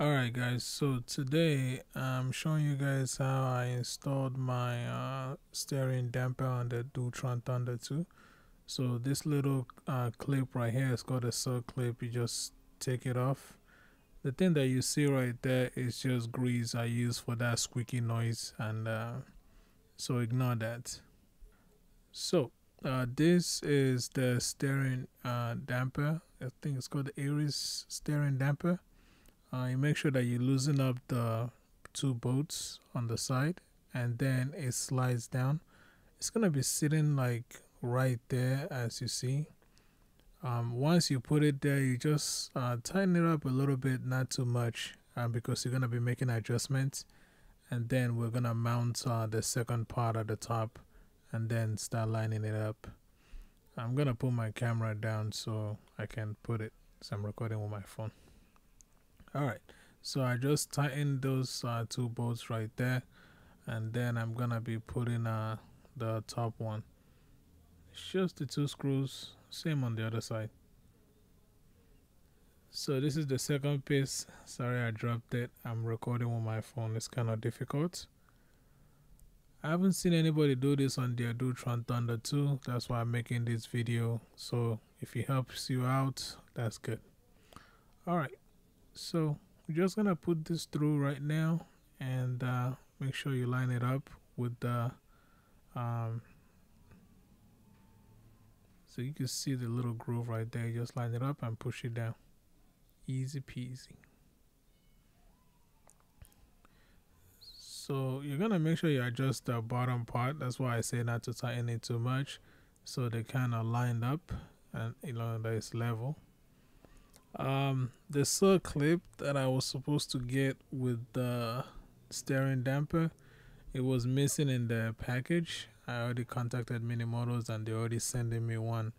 Alright guys, so today I'm showing you guys how I installed my uh, steering damper on the Dualtron Thunder 2. So this little uh, clip right here is called a circlip, you just take it off. The thing that you see right there is just grease I use for that squeaky noise and uh, so ignore that. So uh, this is the steering uh, damper, I think it's called the Errex steering damper uh, you make sure that you loosen up the two bolts on the side and then it slides down. It's gonna be sitting like right there as you see. Um, once you put it there you just uh, tighten it up a little bit not too much uh, because you're gonna be making adjustments. And then we're gonna mount uh, the second part at the top and then start lining it up. I'm gonna put my camera down so I can put it so I'm recording with my phone all right. So i just tightened those uh, two bolts right there and then i'm gonna be putting uh the top one. It's just the two screws same on the other side. So this is the second piece. Sorry i dropped it. I'm recording with my phone. It's kind of difficult. I haven't seen anybody do this on their Dualtron Thunder 2 that's why I'm making this video. So if it helps you out that's good. Alright so we're just gonna put this through right now and uh, make sure you line it up with the um, so you can see the little groove right there. Just line it up and push it down. Easy peasy. So you're gonna make sure you adjust the bottom part. That's why I say not to tighten it too much so they kind of lined up and you know that is level um, the circlip that I was supposed to get with the steering damper, it was missing in the package. I already contacted Minimotors and they're already sending me one.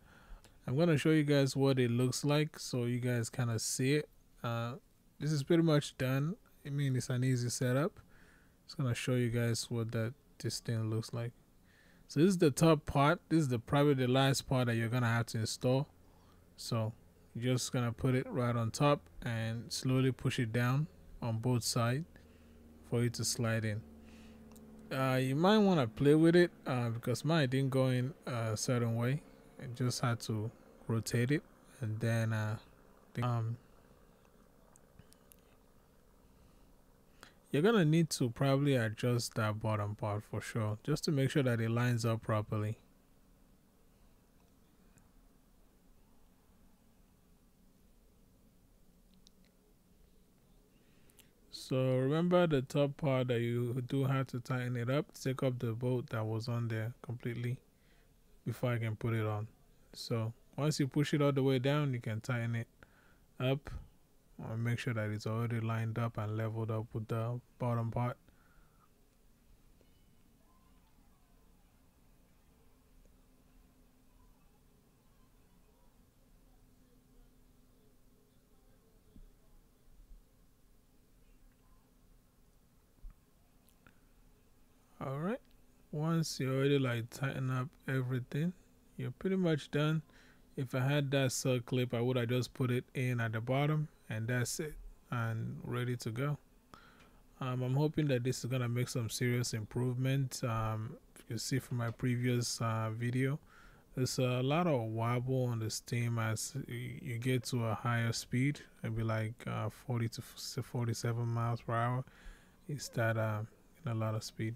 I'm gonna show you guys what it looks like so you guys kind of see it. Uh, this is pretty much done. I mean, it's an easy setup. Just gonna show you guys what that this thing looks like. So this is the top part. This is the probably the last part that you're gonna have to install. So just gonna put it right on top and slowly push it down on both sides for it to slide in. Uh, you might want to play with it uh, because mine didn't go in a certain way. I just had to rotate it and then uh, um, you're gonna need to probably adjust that bottom part for sure just to make sure that it lines up properly So remember the top part that you do have to tighten it up. Take up the bolt that was on there completely before I can put it on. So once you push it all the way down, you can tighten it up and make sure that it's already lined up and leveled up with the bottom part. all right once you already like tighten up everything you're pretty much done. If I had that circlip I would have just put it in at the bottom and that's it and ready to go. Um, I'm hoping that this is gonna make some serious improvement um, you see from my previous uh, video. There's a lot of wobble on the steam as you get to a higher speed maybe like uh, 40 to 47 miles per hour. You start uh, a lot of speed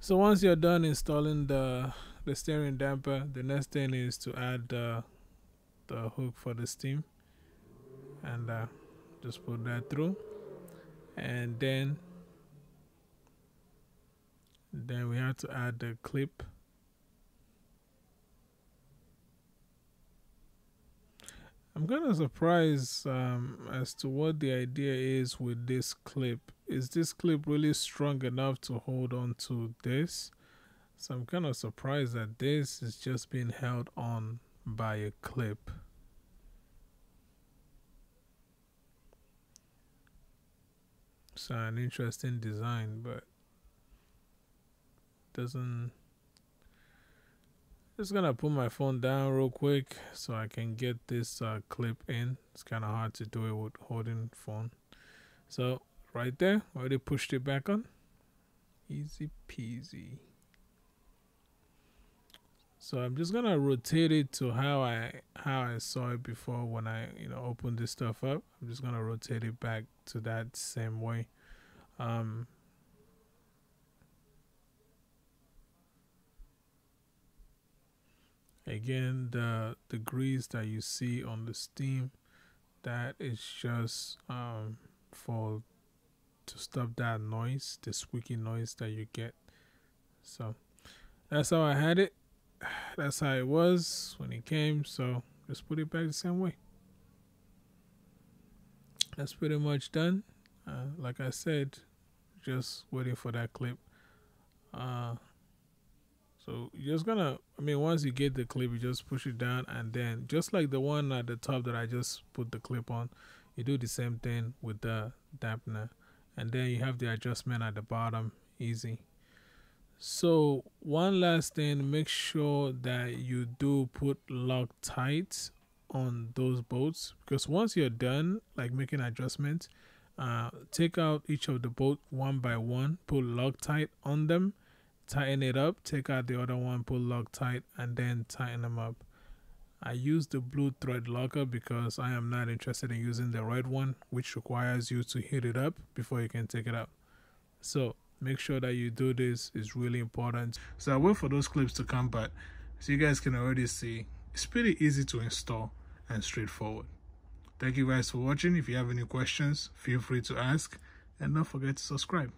so once you're done installing the the steering damper, the next thing is to add the the hook for the steam, and uh, just put that through, and then then we have to add the clip. I'm kind of surprised um, as to what the idea is with this clip is this clip really strong enough to hold on to this? So I'm kind of surprised that this is just being held on by a clip. It's an interesting design, but doesn't. Just gonna put my phone down real quick so I can get this uh, clip in. It's kind of hard to do it with holding phone. So right there, already pushed it back on. Easy peasy. So I'm just gonna rotate it to how I how I saw it before when I you know opened this stuff up. I'm just gonna rotate it back to that same way. Um, again, the the grease that you see on the steam, that is just um, for to stop that noise, the squeaky noise that you get. So that's how I had it. That's how it was when it came. So just put it back the same way. That's pretty much done. Uh, like I said, just waiting for that clip. Uh, so you're just gonna, I mean, once you get the clip, you just push it down and then just like the one at the top that I just put the clip on, you do the same thing with the dampener and then you have the adjustment at the bottom easy. So one last thing make sure that you do put Loctite on those bolts because once you're done like making adjustments uh, take out each of the bolt one by one put Loctite on them tighten it up take out the other one put Loctite and then tighten them up I use the blue thread locker because I am not interested in using the red one which requires you to heat it up before you can take it out. So make sure that you do this is really important. So I wait for those clips to come but as you guys can already see it's pretty easy to install and straightforward. Thank you guys for watching. If you have any questions feel free to ask and don't forget to subscribe.